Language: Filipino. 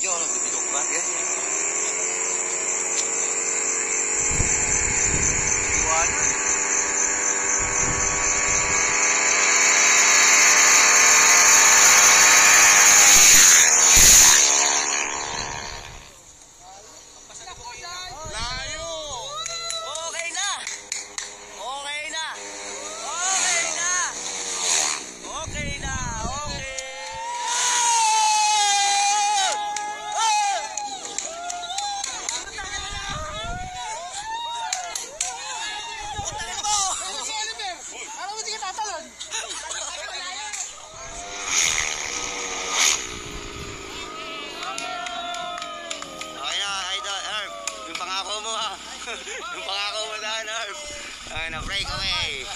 video lebih cukup ya pangako mo ha. yung pangako mo daan, Herb. Okay na, break away.